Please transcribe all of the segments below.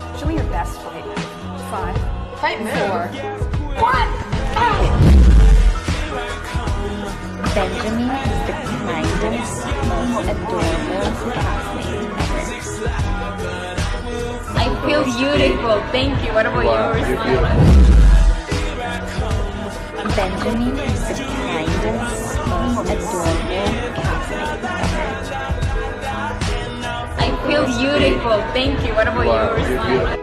Show me your best fight move. Five. Fight move. Four. What? Oh! Benjamin is the kindest, most adorable classmate ever. I feel beautiful. Thank you. What about Wow, yours? you're. Benjamin is the kindest, most adorable beautiful. Thank you. What about Wow, yours?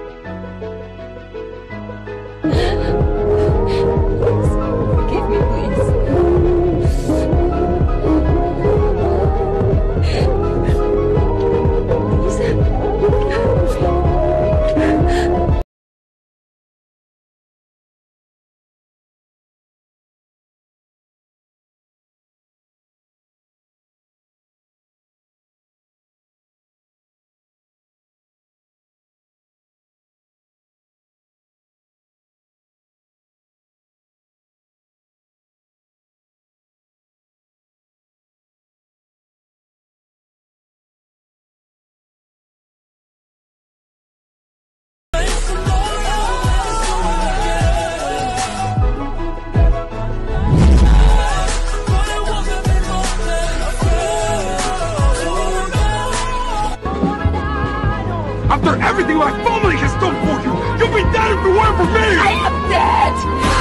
Everything my family has done for you! You'll be dead if it weren't for me! I am dead!